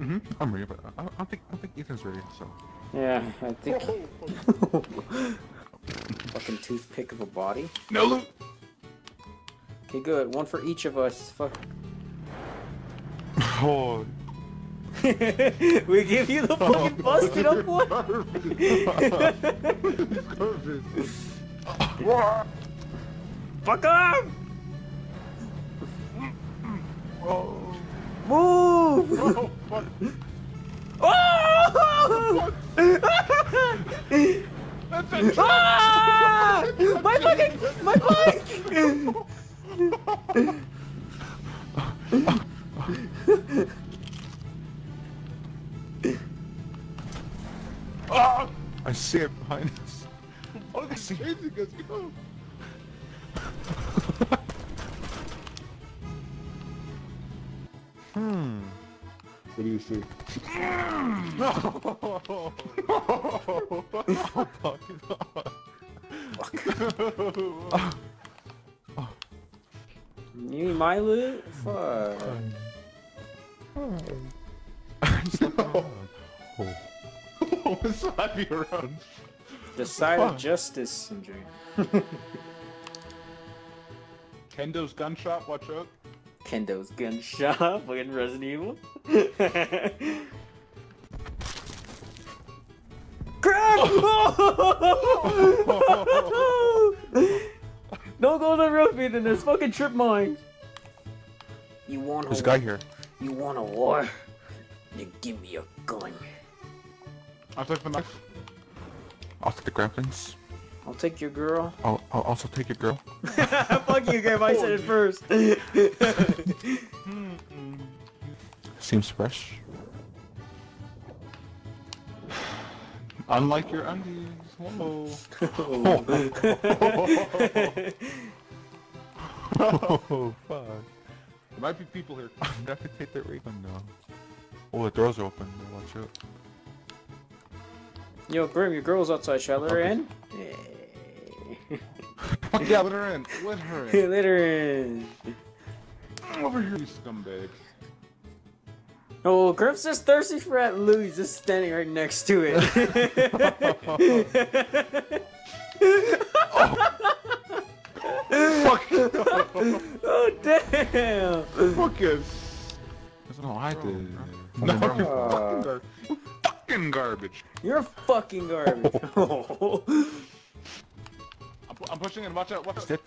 Mm-hmm. I'm ready, but I don't, think I don't think Ethan's ready. So. Yeah, I think. Fucking toothpick of a body. No loot. Okay, good. One for each of us. Fuck. Oh. we give you the fucking busted up one. Fuck off! oh. Move! Oh, fuck. Oh! That's a ah! My fucking my bike! Ah! I see it behind us. Oh, they're chasing us. Go. What do you see? no! You need my loot? Fuck. oh. Slap you around. The side of Fuck. justice, MJ. Kendo's gun shop, watch out. Kendo's gun shop, fucking Resident Evil. Crap! Don't go to the roof, Ethan. There's fucking trip mines. You want There's a a guy here. You want a war? Then give me a gun. I'll take the knife. I'll take the grapplings. I'll take your girl. I'll, I'll also take your girl. Fuck you, Graham. I said it first. Seems fresh. Unlike your undies. Whoa. oh, fuck. There might be people here. I have to take that Raven now. Oh, the doors are open. Watch out. Yo, Grim, your girl's outside. Shall I let her Okay. in? Fuck yeah, let her in. Let her in. let her in. Over here, you scumbag. Oh, Grim's just thirsty for that loot. He's just standing right next to it. Fuck. Oh. oh, damn. Fuck us. That's not I did. Oh, no, you're fucking, gar- fucking garbage. You're fucking garbage. I'm, pu- I'm pushing in. Watch out. Watch out. Step.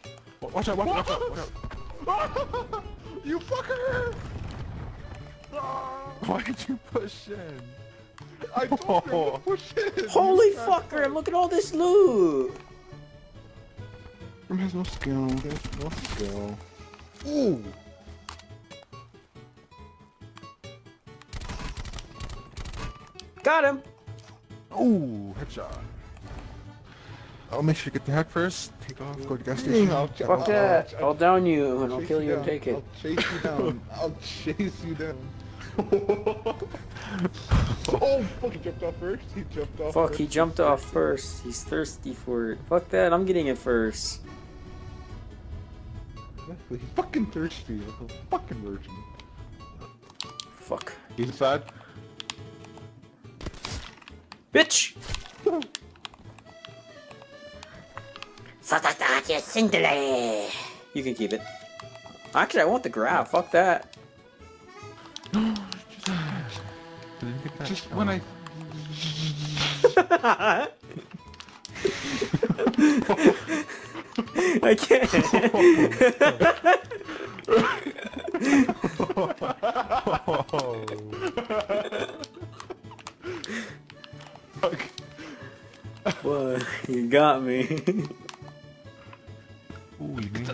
Watch out, watch out, watch out, watch out. you fucker! Ah! Why did you push in? I told you to oh. push in. Holy You fuck, Look at all this loot. Grim has no skill. He has no skill. Ooh. Got him. Ooh, headshot. I'll make sure you get the hack first. Take off, go to the gas station. I'll, Fuck that. I'll down you and I'll chase kill you and take it. I'll chase you down. I'll chase you down. oh, fuck, he jumped off first. He jumped off Fuck, first. he jumped off first. He's thirsty for it. Fuck that, I'm getting it first. He's fucking thirsty. Like a fucking virgin. Fuck. He's inside. Bitch! You can keep it. Actually, I want the grab. Fuck that. Didn't get that. Just when I. I can't. Fuck. What? You got me.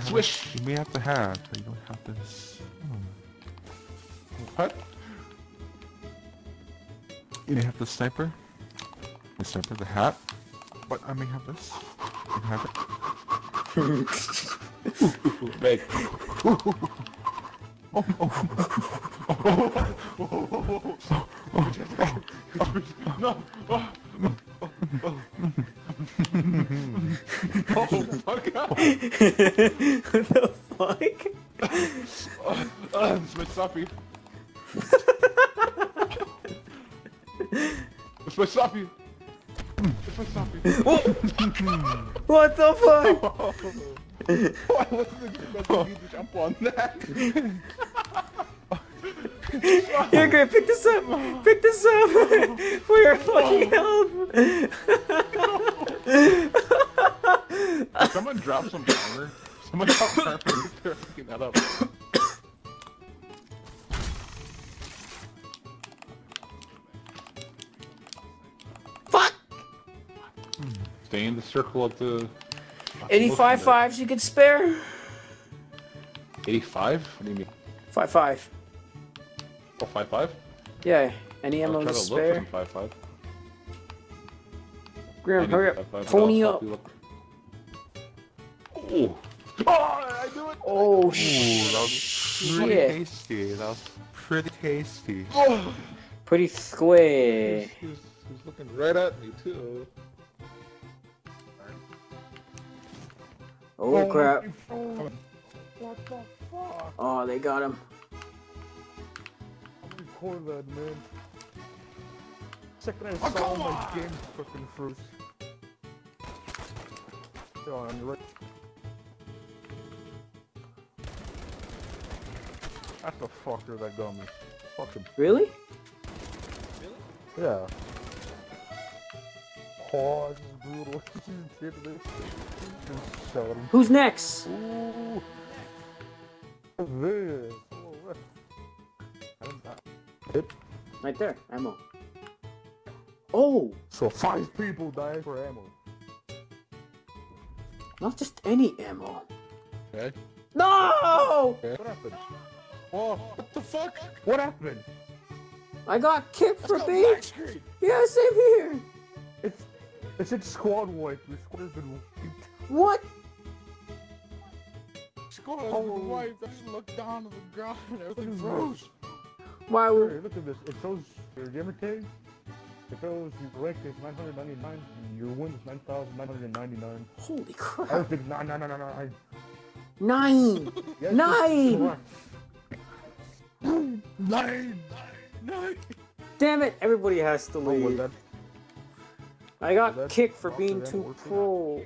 swish. you may have to have, but you don't have this. Hmm. What? You may have the sniper. The sniper, the hat. But I may have this. You can have it. Meg. No. Oh. Oh, fuck. what the fuck? Uh, this is my stuffy. It's my my zombie! What the fuck? Why wasn't me to jump on that? Here, Grant, pick this up! Pick this up! For your fucking help! Someone drop some armor. Someone drop armor. They're picking that up. Fuck! Stay in the circle of the. Any five fives you could spare? 85? What do you mean? Five five. Oh, 55? Yeah. Any I'll ammo try to to look for spare? some 55. Graham, hurry up. 55, Pony I'll up. help you look. Oh! Oh, I do it! Oh Ooh, that was pretty shit. tasty. That was pretty tasty. Oh! Pretty square. He's, was, he was looking right at me, too. Oh crap. What the fuck? Oh, they got him. Record that, man. Second I Oh, saw come my game fucking froze. Yo, on your right. That's the fucker that got me. Fucking Really? yeah. Oh, is brutal. Just did this. Shot him. Who's next? Ooh. This. Oh, what? I'm not- Hit. Right there. Ammo. Oh! So five people died for ammo. Not just any ammo. Okay. No! What happened? Oh, What the fuck? what happened? I got kicked for Let's go being. Yeah, same here. It's it's said squad wipe. Your squad has been wiped. What? Squad Oh. with the wife. I just looked down to the ground and everything froze. Why Hey, would? look at this. It shows your gamer tag. It shows your rank is 999. Your win is 9,999. Holy crap! I crap! was nah, nah. Nine. Yes, Nine! Nine! Nine! Nine! Damn it! Everybody has to Oh, was leave. that? I got that kicked for being them too working? pro.